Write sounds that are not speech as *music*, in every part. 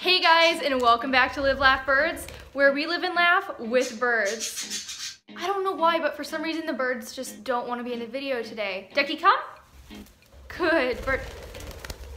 Hey guys, and welcome back to Live Laugh Birds, where we live and laugh with birds. I don't know why, but for some reason the birds just don't want to be in the video today. Ducky, come. Good, bird.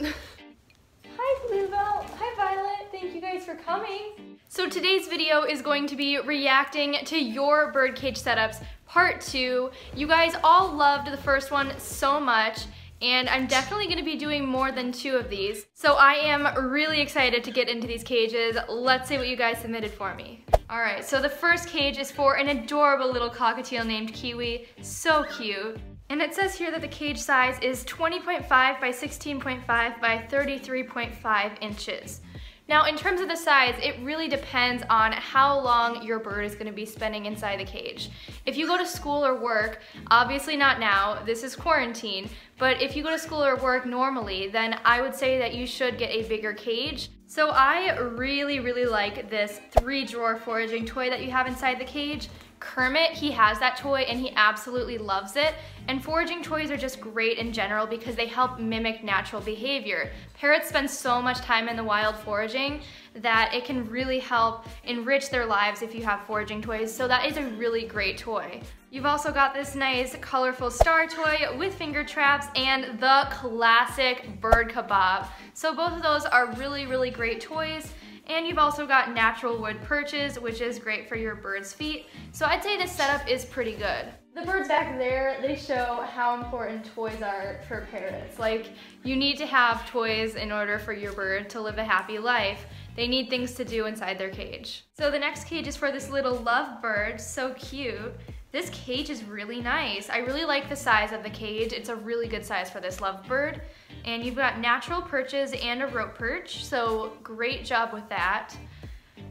*laughs* Hi Bluebell, hi Violet, thank you guys for coming. So today's video is going to be reacting to your birdcage setups, part two. You guys all loved the first one so much, and I'm definitely gonna be doing more than two of these. So I am really excited to get into these cages. Let's see what you guys submitted for me. All right, so the first cage is for an adorable little cockatiel named Kiwi. So cute. And it says here that the cage size is 20.5 by 16.5 by 33.5 inches. Now, in terms of the size, it really depends on how long your bird is gonna be spending inside the cage. If you go to school or work, obviously not now, this is quarantine, but if you go to school or work normally, then I would say that you should get a bigger cage. So I really, really like this three drawer foraging toy that you have inside the cage. Kermit, he has that toy and he absolutely loves it. And foraging toys are just great in general because they help mimic natural behavior. Parrots spend so much time in the wild foraging that it can really help enrich their lives if you have foraging toys, so that is a really great toy. You've also got this nice colorful star toy with finger traps and the classic bird kebab. So both of those are really, really great toys. And you've also got natural wood perches, which is great for your bird's feet. So I'd say this setup is pretty good. The birds back there, they show how important toys are for parrots. Like, you need to have toys in order for your bird to live a happy life. They need things to do inside their cage. So the next cage is for this little love bird, so cute. This cage is really nice. I really like the size of the cage. It's a really good size for this lovebird. And you've got natural perches and a rope perch, so great job with that.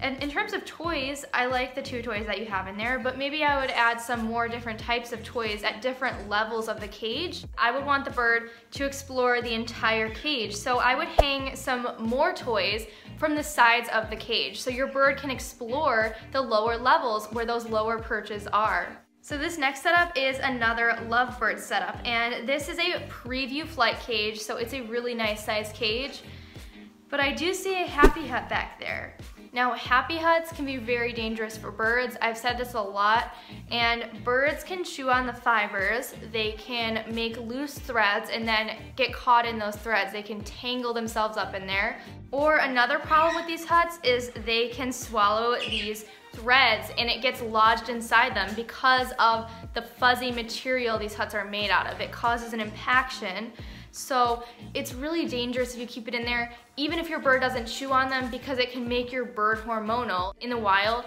And in terms of toys, I like the two toys that you have in there, but maybe I would add some more different types of toys at different levels of the cage. I would want the bird to explore the entire cage, so I would hang some more toys from the sides of the cage, so your bird can explore the lower levels where those lower perches are. So this next setup is another lovebird setup, and this is a Prevue flight cage, so it's a really nice size cage. But I do see a happy hut back there. Now, happy huts can be very dangerous for birds. I've said this a lot, and birds can chew on the fibers. They can make loose threads and then get caught in those threads. They can tangle themselves up in there. Or another problem with these huts is they can swallow these threads and it gets lodged inside them because of the fuzzy material these huts are made out of. It causes an impaction. So it's really dangerous if you keep it in there, even if your bird doesn't chew on them because it can make your bird hormonal. In the wild,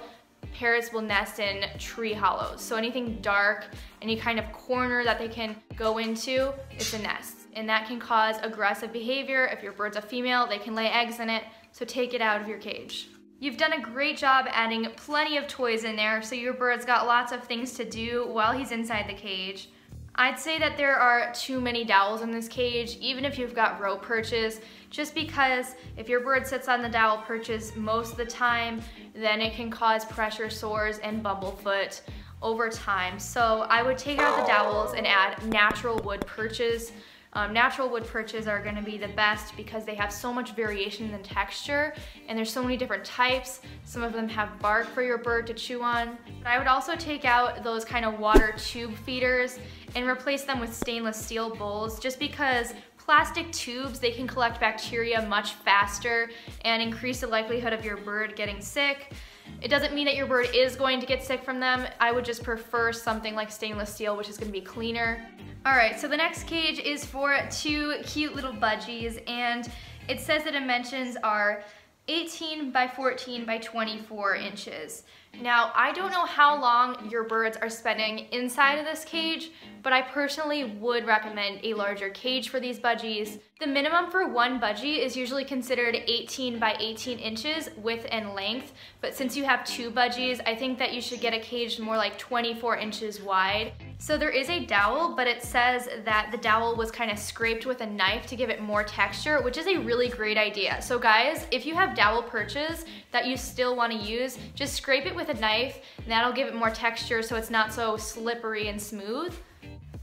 parrots will nest in tree hollows. So anything dark, any kind of corner that they can go into, it's a nest. And that can cause aggressive behavior. If your bird's a female, they can lay eggs in it. So take it out of your cage. You've done a great job adding plenty of toys in there so your bird's got lots of things to do while he's inside the cage. I'd say that there are too many dowels in this cage, even if you've got rope perches, just because if your bird sits on the dowel perches most of the time, then it can cause pressure sores and bumblefoot over time. So I would take out the dowels and add natural wood perches. Um, natural wood perches are gonna be the best because they have so much variation in texture and there's so many different types. Some of them have bark for your bird to chew on. But I would also take out those kind of water tube feeders and replace them with stainless steel bowls just because plastic tubes, they can collect bacteria much faster and increase the likelihood of your bird getting sick. It doesn't mean that your bird is going to get sick from them. I would just prefer something like stainless steel, which is gonna be cleaner. All right, so the next cage is for two cute little budgies and it says the dimensions are 18 by 14 by 24 inches. Now, I don't know how long your birds are spending inside of this cage, but I personally would recommend a larger cage for these budgies. The minimum for one budgie is usually considered 18 by 18 inches width and length, but since you have two budgies, I think that you should get a cage more like 24 inches wide. So there is a dowel, but it says that the dowel was kind of scraped with a knife to give it more texture, which is a really great idea. So guys, if you have dowel perches that you still want to use, just scrape it with a knife, and that'll give it more texture so it's not so slippery and smooth.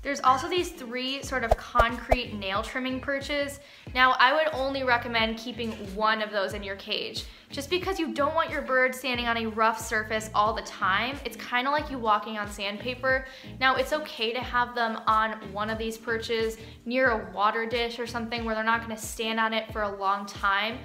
There's also these three sort of concrete nail trimming perches. Now, I would only recommend keeping one of those in your cage. Just because you don't want your bird standing on a rough surface all the time, it's kind of like you walking on sandpaper. Now, it's okay to have them on one of these perches near a water dish or something where they're not gonna stand on it for a long time.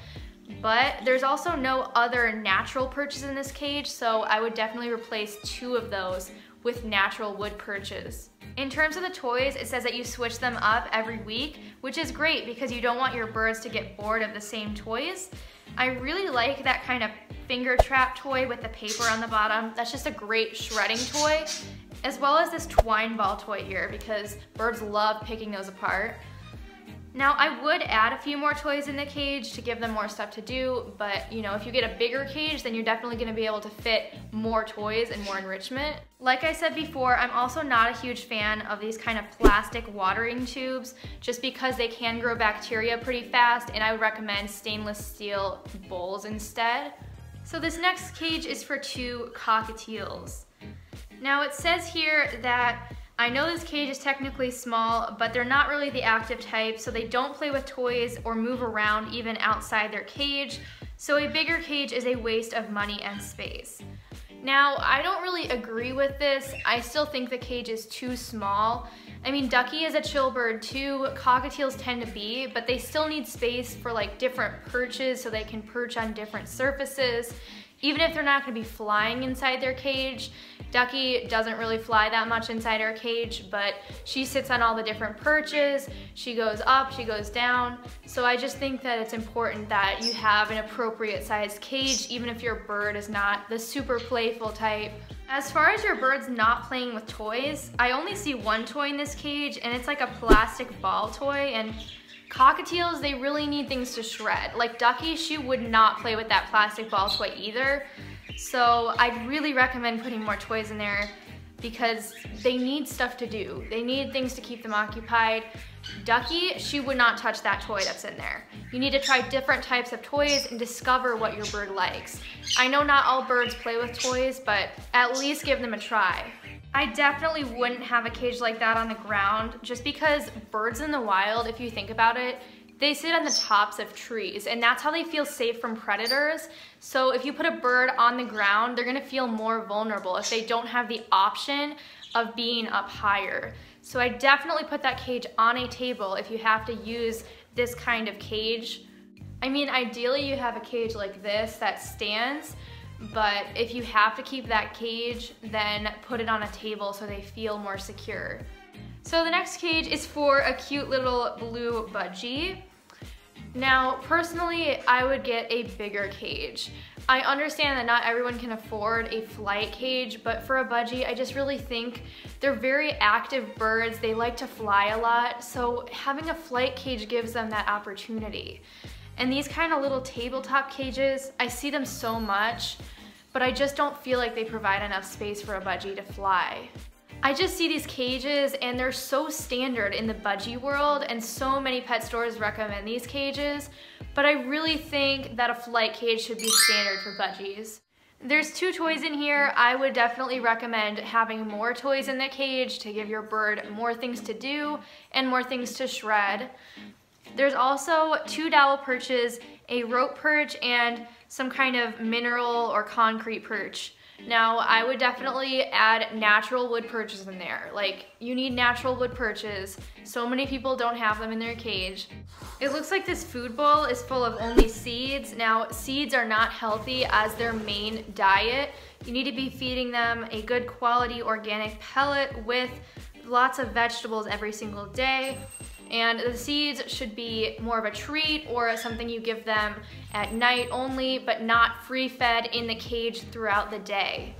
But there's also no other natural perches in this cage, so I would definitely replace two of those with natural wood perches. In terms of the toys, it says that you switch them up every week, which is great because you don't want your birds to get bored of the same toys. I really like that kind of finger trap toy with the paper on the bottom. That's just a great shredding toy, as well as this twine ball toy here because birds love picking those apart. Now I would add a few more toys in the cage to give them more stuff to do, but you know, if you get a bigger cage, then you're definitely gonna be able to fit more toys and more enrichment. Like I said before, I'm also not a huge fan of these kind of plastic watering tubes, just because they can grow bacteria pretty fast, and I would recommend stainless steel bowls instead. So this next cage is for two cockatiels. Now it says here that I know this cage is technically small, but they're not really the active type, so they don't play with toys or move around even outside their cage, so a bigger cage is a waste of money and space. Now, I don't really agree with this. I still think the cage is too small. I mean, Ducky is a chill bird too, cockatiels tend to be, but they still need space for like different perches so they can perch on different surfaces. Even if they're not gonna be flying inside their cage, Ducky doesn't really fly that much inside her cage, but she sits on all the different perches. She goes up, she goes down. So I just think that it's important that you have an appropriate sized cage, even if your bird is not the super playful type. As far as your bird's not playing with toys, I only see one toy in this cage and it's like a plastic ball toy and cockatiels, they really need things to shred. Like Ducky, she would not play with that plastic ball toy either. So I'd really recommend putting more toys in there because they need stuff to do. They need things to keep them occupied. Ducky, she would not touch that toy that's in there. You need to try different types of toys and discover what your bird likes. I know not all birds play with toys, but at least give them a try. I definitely wouldn't have a cage like that on the ground just because birds in the wild, if you think about it, they sit on the tops of trees and that's how they feel safe from predators. So if you put a bird on the ground, they're gonna feel more vulnerable if they don't have the option of being up higher. So I definitely put that cage on a table if you have to use this kind of cage. I mean, ideally you have a cage like this that stands, but if you have to keep that cage, then put it on a table so they feel more secure. So the next cage is for a cute little blue budgie. Now, personally, I would get a bigger cage. I understand that not everyone can afford a flight cage, but for a budgie, I just really think they're very active birds. They like to fly a lot, so having a flight cage gives them that opportunity. And these kind of little tabletop cages, I see them so much, but I just don't feel like they provide enough space for a budgie to fly. I just see these cages and they're so standard in the budgie world and so many pet stores recommend these cages, but I really think that a flight cage should be standard for budgies. There's two toys in here. I would definitely recommend having more toys in the cage to give your bird more things to do and more things to shred. There's also two dowel perches, a rope perch, and some kind of mineral or concrete perch. Now, I would definitely add natural wood perches in there. Like, you need natural wood perches. So many people don't have them in their cage. It looks like this food bowl is full of only seeds. Now, seeds are not healthy as their main diet. You need to be feeding them a good quality organic pellet with lots of vegetables every single day. And the seeds should be more of a treat or something you give them at night only, but not free fed in the cage throughout the day.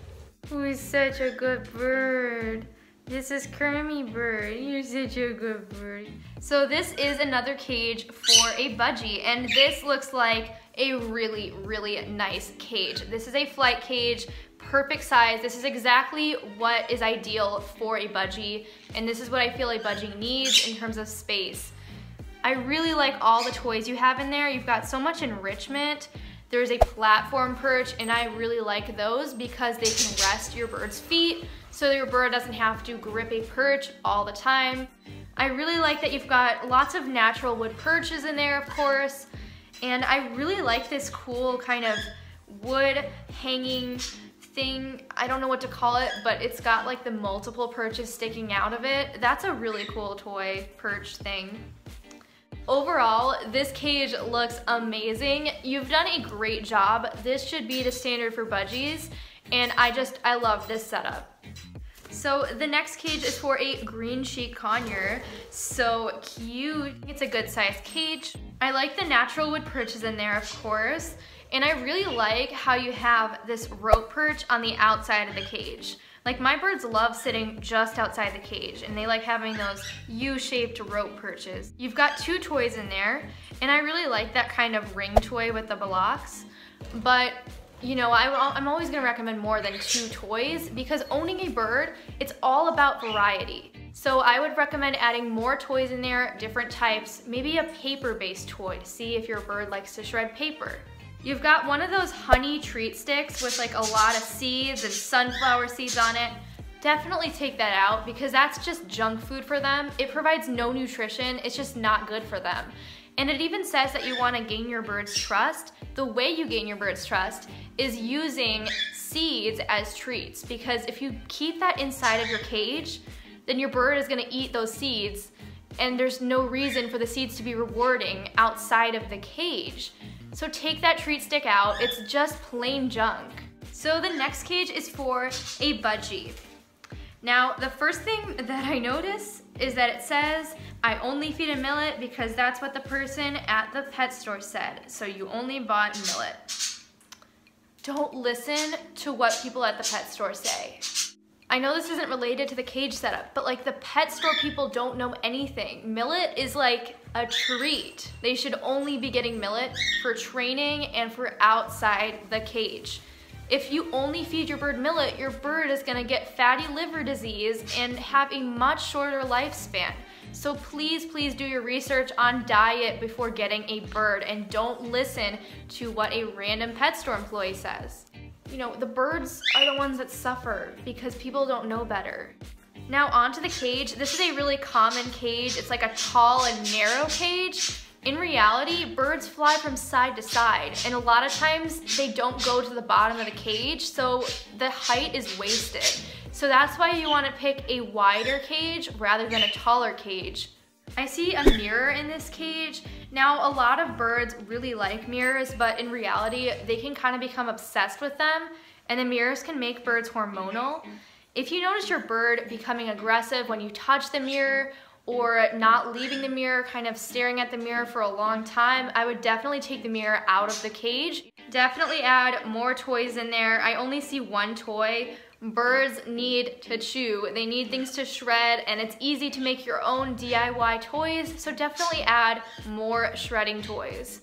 Who's such a good bird? This is Kermie bird. You're such a good bird. So this is another cage for a budgie, and this looks like a really, really nice cage. This is a flight cage perfect size. This is exactly what is ideal for a budgie, and this is what I feel a budgie needs in terms of space. I really like all the toys you have in there. You've got so much enrichment. There's a platform perch and I really like those because they can rest your bird's feet so your bird doesn't have to grip a perch all the time. I really like that you've got lots of natural wood perches in there, of course, and I really like this cool kind of wood hanging thing. I don't know what to call it, but it's got like the multiple perches sticking out of it. That's a really cool toy perch thing. Overall, this cage looks amazing. You've done a great job. This should be the standard for budgies, and I just, I love this setup. So the next cage is for a green cheek conure. So cute. It's a good sized cage. I like the natural wood perches in there, of course. And I really like how you have this rope perch on the outside of the cage. Like my birds love sitting just outside the cage and they like having those U-shaped rope perches. You've got two toys in there and I really like that kind of ring toy with the blocks. But you know, I, am always gonna recommend more than two toys because owning a bird, it's all about variety. So I would recommend adding more toys in there, different types, maybe a paper-based toy to see if your bird likes to shred paper. You've got one of those honey treat sticks with like a lot of seeds and sunflower seeds on it. Definitely take that out because that's just junk food for them. It provides no nutrition, it's just not good for them. And it even says that you wanna gain your bird's trust. The way you gain your bird's trust is using seeds as treats because if you keep that inside of your cage, then your bird is gonna eat those seeds and there's no reason for the seeds to be rewarding outside of the cage. So take that treat stick out, it's just plain junk. So the next cage is for a budgie. Now, the first thing that I notice is that it says, I only feed a millet because that's what the person at the pet store said. So you only bought millet. Don't listen to what people at the pet store say. I know this isn't related to the cage setup, but like the pet store people don't know anything. Millet is like a treat. They should only be getting millet for training and for outside the cage. If you only feed your bird millet, your bird is gonna get fatty liver disease and have a much shorter lifespan. So please, please do your research on diet before getting a bird and don't listen to what a random pet store employee says you know, the birds are the ones that suffer because people don't know better. Now onto the cage. This is a really common cage. It's like a tall and narrow cage. In reality, birds fly from side to side, and a lot of times they don't go to the bottom of the cage, so the height is wasted. So that's why you wanna pick a wider cage rather than a taller cage. I see a mirror in this cage. Now, a lot of birds really like mirrors, but in reality, they can kind of become obsessed with them, and the mirrors can make birds hormonal. If you notice your bird becoming aggressive when you touch the mirror, or not leaving the mirror, kind of staring at the mirror for a long time, I would definitely take the mirror out of the cage. Definitely add more toys in there. I only see one toy, Birds need to chew. They need things to shred and it's easy to make your own DIY toys, so definitely add more shredding toys.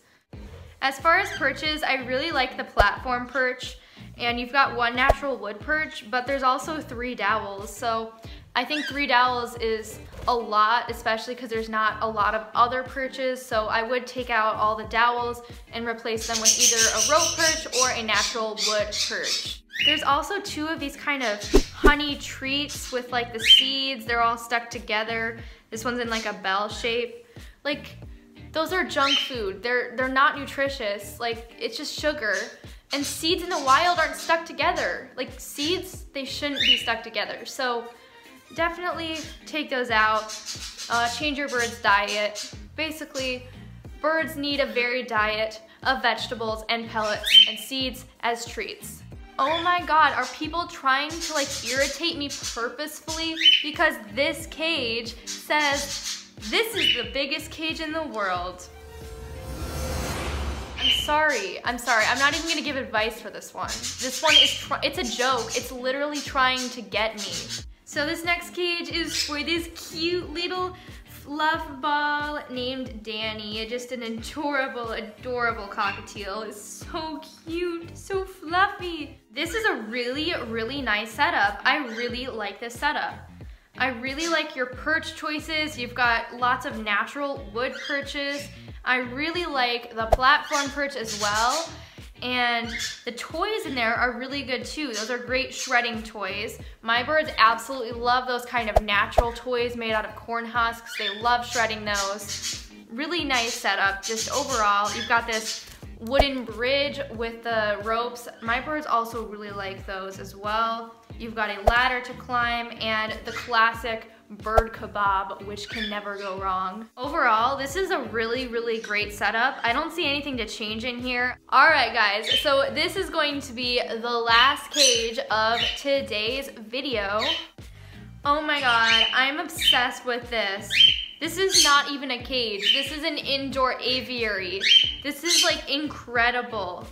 As far as perches, I really like the platform perch and you've got one natural wood perch, but there's also three dowels. So I think three dowels is a lot, especially because there's not a lot of other perches. So I would take out all the dowels and replace them with either a rope perch or a natural wood perch. There's also two of these kind of honey treats with like the seeds. They're all stuck together. This one's in like a bell shape. Like, those are junk food. They're, they're not nutritious. Like, it's just sugar. And seeds in the wild aren't stuck together. Like, seeds, they shouldn't be stuck together. So, definitely take those out. Uh, change your bird's diet. Basically, birds need a varied diet of vegetables and pellets and seeds as treats. Oh my god, are people trying to like irritate me purposefully? Because this cage says, this is the biggest cage in the world. I'm sorry, I'm sorry. I'm not even gonna give advice for this one. This one is, it's a joke. It's literally trying to get me. So this next cage is for this cute little fluff ball named Danny. Just an adorable, adorable cockatiel. It's so cute, so fluffy. This is a really, really nice setup. I really like this setup. I really like your perch choices. You've got lots of natural wood perches. I really like the platform perch as well. And the toys in there are really good too. Those are great shredding toys. My birds absolutely love those kind of natural toys made out of corn husks. They love shredding those. Really nice setup, just overall. You've got this wooden bridge with the ropes. My birds also really like those as well. You've got a ladder to climb and the classic bird kebab, which can never go wrong. Overall, this is a really, really great setup. I don't see anything to change in here. All right, guys, so this is going to be the last cage of today's video. Oh my God, I'm obsessed with this. This is not even a cage. This is an indoor aviary. This is like incredible.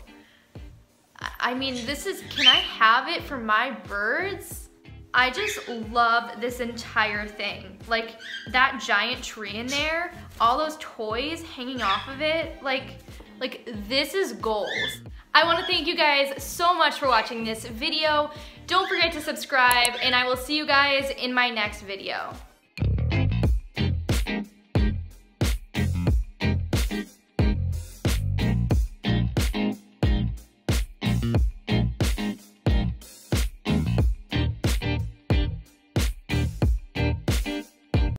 I mean, this is, can I have it for my birds? I just love this entire thing. Like that giant tree in there, all those toys hanging off of it, like, like this is goals. I wanna thank you guys so much for watching this video. Don't forget to subscribe and I will see you guys in my next video.